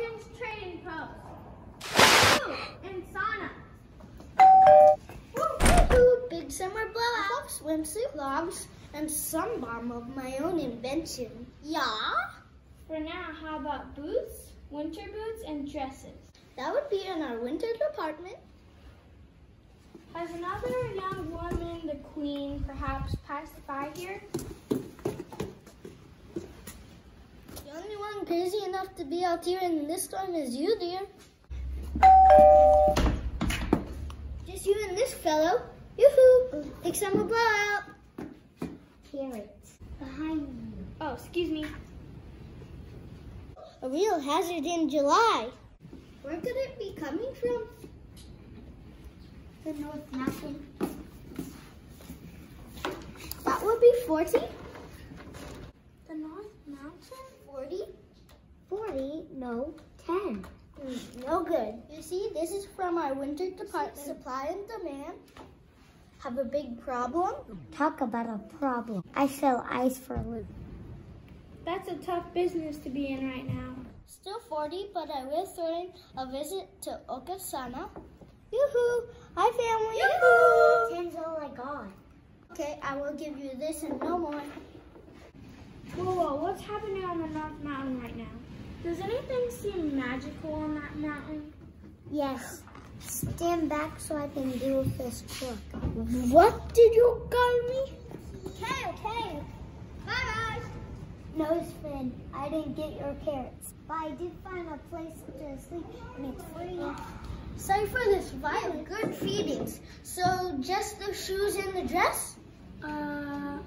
Oaken's Trading Post. Ooh, and sauna. Big summer blowout, swimsuit logs, and sun bomb of my own invention. Yeah? For now, how about boots, winter boots, and dresses? That would be in our winter department. Has another young woman, the queen, perhaps passed by here? The crazy enough to be out here in this storm as you, dear. Just you and this fellow. Yoo-hoo! Big summer blowout. Carrots. Behind you. Oh, excuse me. A real hazard in July. Where could it be coming from? The North Mountain. That would be 40. The North Mountain? 40? 40? No, 10. Mm, no good. You see, this is from our winter department. Supply and demand. Have a big problem? Talk about a problem. I sell ice for a living. That's a tough business to be in right now. Still 40, but I will throw in a visit to Oaken's sauna. Yoo-hoo! Hi, family! Yoo-hoo! Ten's all I got. Okay, I will give you this and no more. Whoa, whoa, what's happening on the North Mountain right now? Does seem magical on that mountain? Yes. Stand back so I can deal with this truck. What did you call me? Okay, okay. Bye, guys. Nose friend, I didn't get your carrots. But I did find a place to sleep and it's free. Sorry for this violent. Good feedings. So just the shoes and the dress? Uh,